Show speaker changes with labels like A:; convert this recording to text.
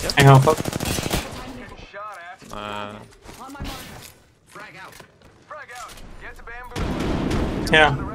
A: Hang on, fuck.
B: Uh,
A: Yeah.